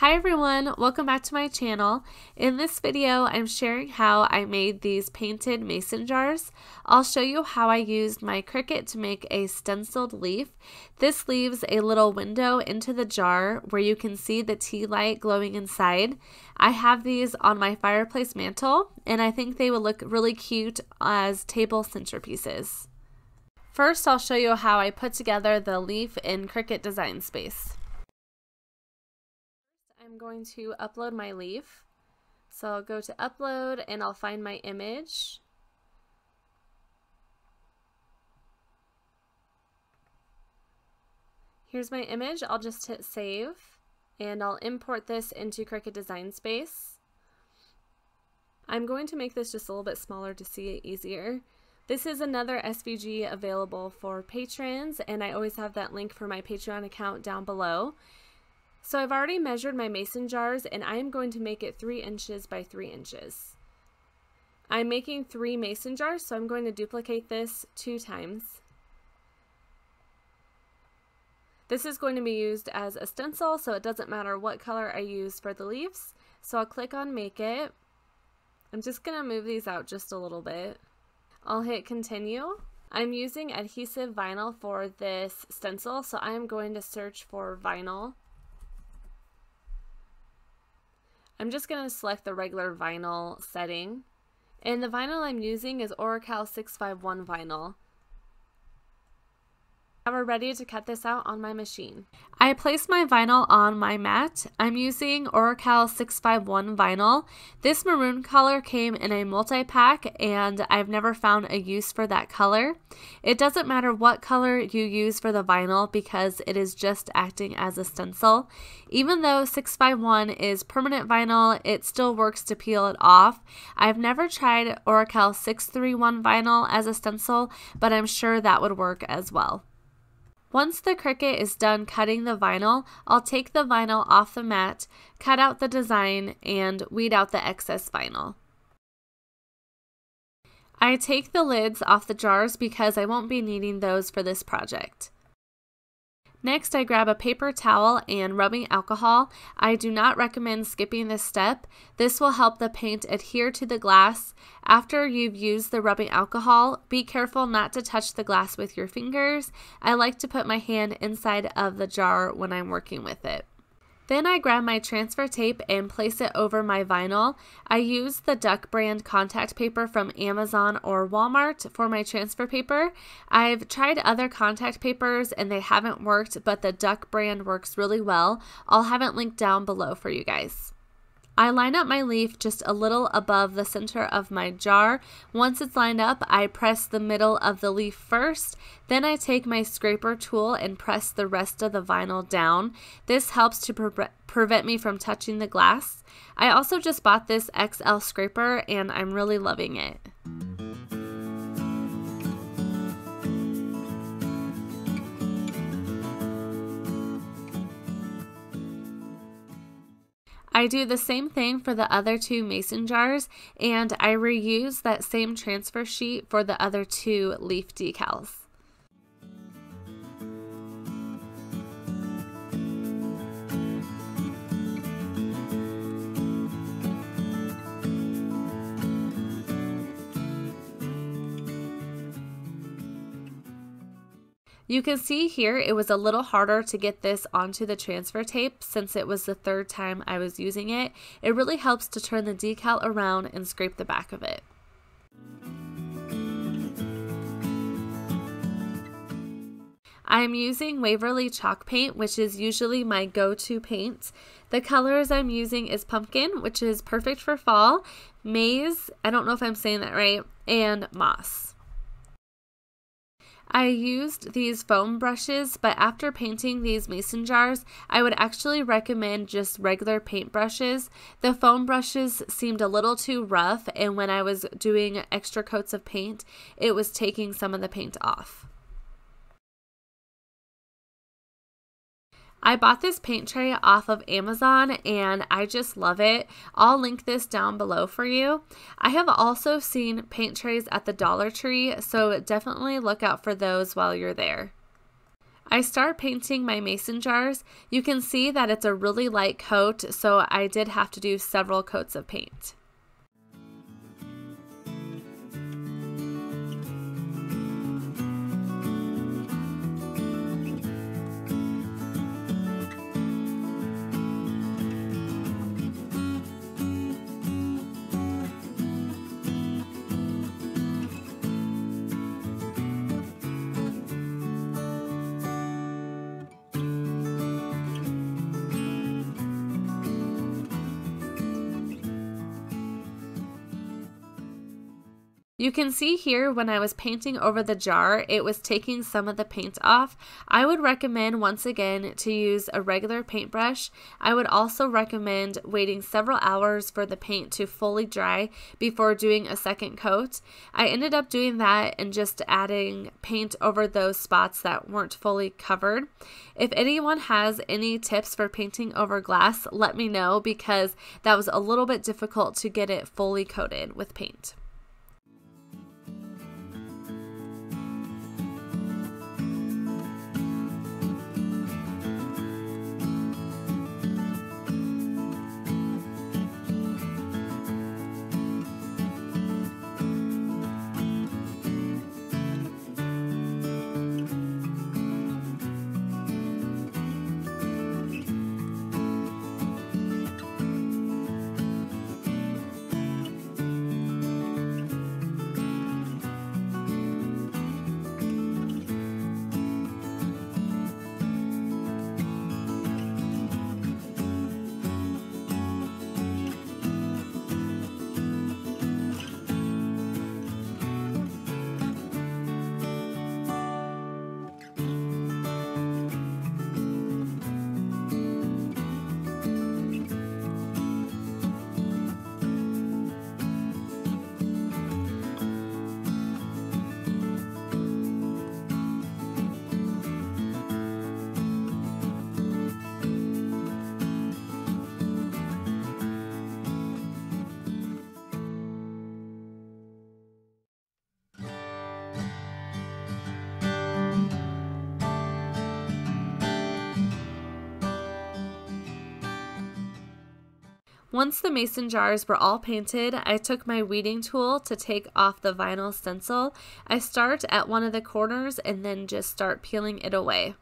Hi everyone, welcome back to my channel. In this video, I'm sharing how I made these painted mason jars. I'll show you how I used my Cricut to make a stenciled leaf. This leaves a little window into the jar where you can see the tea light glowing inside. I have these on my fireplace mantle and I think they would look really cute as table centerpieces. First, I'll show you how I put together the leaf in Cricut Design Space. Going to upload my leaf. So I'll go to upload and I'll find my image. Here's my image. I'll just hit save and I'll import this into Cricut Design Space. I'm going to make this just a little bit smaller to see it easier. This is another SVG available for patrons and I always have that link for my Patreon account down below. So I've already measured my mason jars and I am going to make it 3 inches by 3 inches. I'm making three mason jars, so I'm going to duplicate this two times. This is going to be used as a stencil, so it doesn't matter what color I use for the leaves. So I'll click on Make It. I'm just going to move these out just a little bit. I'll hit Continue. I'm using adhesive vinyl for this stencil, so I am going to search for vinyl. I'm just going to select the regular vinyl setting. And the vinyl I'm using is Oracal 651 vinyl. Now we're ready to cut this out on my machine. I placed my vinyl on my mat. I'm using Oracal 651 vinyl. This maroon color came in a multi-pack and I've never found a use for that color. It doesn't matter what color you use for the vinyl because it is just acting as a stencil. Even though 651 is permanent vinyl, it still works to peel it off. I've never tried Oracal 631 vinyl as a stencil, but I'm sure that would work as well. Once the Cricut is done cutting the vinyl, I'll take the vinyl off the mat, cut out the design, and weed out the excess vinyl. I take the lids off the jars because I won't be needing those for this project. Next, I grab a paper towel and rubbing alcohol. I do not recommend skipping this step. This will help the paint adhere to the glass. After you've used the rubbing alcohol, be careful not to touch the glass with your fingers. I like to put my hand inside of the jar when I'm working with it. Then I grab my transfer tape and place it over my vinyl. I use the Duck brand contact paper from Amazon or Walmart for my transfer paper. I've tried other contact papers and they haven't worked, but the Duck brand works really well. I'll have it linked down below for you guys. I line up my leaf just a little above the center of my jar. Once it's lined up, I press the middle of the leaf first. Then I take my scraper tool and press the rest of the vinyl down. This helps to pre prevent me from touching the glass. I also just bought this XL scraper and I'm really loving it. I do the same thing for the other two mason jars and I reuse that same transfer sheet for the other two leaf decals. You can see here it was a little harder to get this onto the transfer tape since it was the third time I was using it. It really helps to turn the decal around and scrape the back of it. I'm using Waverly chalk paint, which is usually my go-to paint. The colors I'm using is pumpkin, which is perfect for fall, maize, I don't know if I'm saying that right, and moss. I used these foam brushes, but after painting these mason jars, I would actually recommend just regular paint brushes. The foam brushes seemed a little too rough, and when I was doing extra coats of paint, it was taking some of the paint off. I bought this paint tray off of Amazon and I just love it. I'll link this down below for you. I have also seen paint trays at the Dollar Tree, so definitely look out for those while you're there. I start painting my mason jars. You can see that it's a really light coat, so I did have to do several coats of paint. You can see here when I was painting over the jar, it was taking some of the paint off. I would recommend once again to use a regular paintbrush. I would also recommend waiting several hours for the paint to fully dry before doing a second coat. I ended up doing that and just adding paint over those spots that weren't fully covered. If anyone has any tips for painting over glass, let me know because that was a little bit difficult to get it fully coated with paint. Once the mason jars were all painted, I took my weeding tool to take off the vinyl stencil. I start at one of the corners and then just start peeling it away.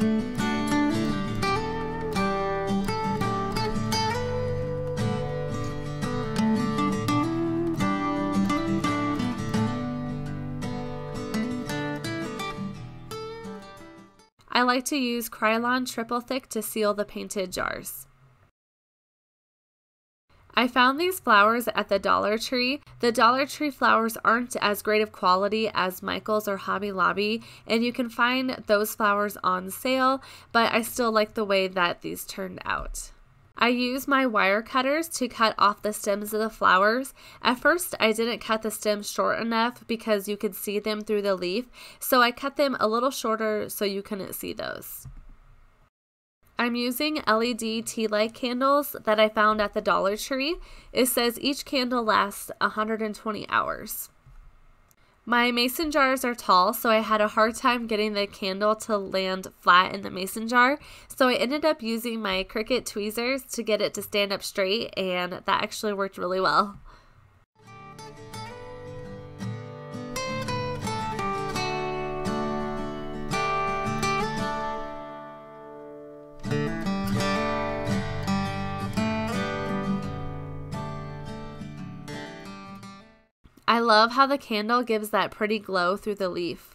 I like to use Krylon Triple Thick to seal the painted jars. I found these flowers at the Dollar Tree. The Dollar Tree flowers aren't as great of quality as Michael's or Hobby Lobby, and you can find those flowers on sale, but I still like the way that these turned out. I use my wire cutters to cut off the stems of the flowers. At first, I didn't cut the stems short enough because you could see them through the leaf, so I cut them a little shorter so you couldn't see those. I'm using LED tea light candles that I found at the Dollar Tree. It says each candle lasts 120 hours. My mason jars are tall, so I had a hard time getting the candle to land flat in the mason jar. So I ended up using my Cricut tweezers to get it to stand up straight, and that actually worked really well. I love how the candle gives that pretty glow through the leaf.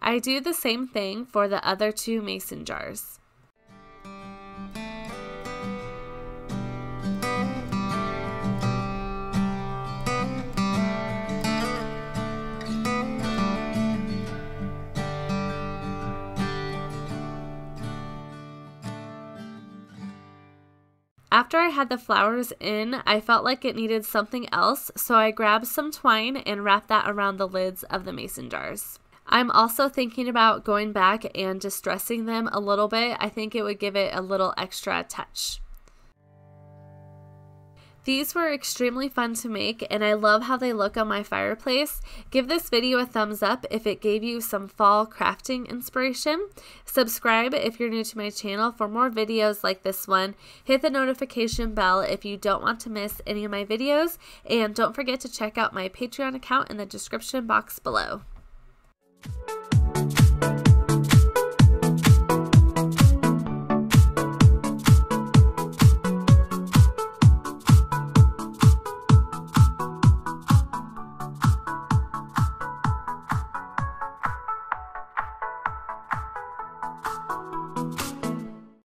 I do the same thing for the other two mason jars. After I had the flowers in, I felt like it needed something else, so I grabbed some twine and wrapped that around the lids of the mason jars. I'm also thinking about going back and distressing them a little bit. I think it would give it a little extra touch. These were extremely fun to make and I love how they look on my fireplace. Give this video a thumbs up if it gave you some fall crafting inspiration. Subscribe if you're new to my channel for more videos like this one. Hit the notification bell if you don't want to miss any of my videos and don't forget to check out my Patreon account in the description box below.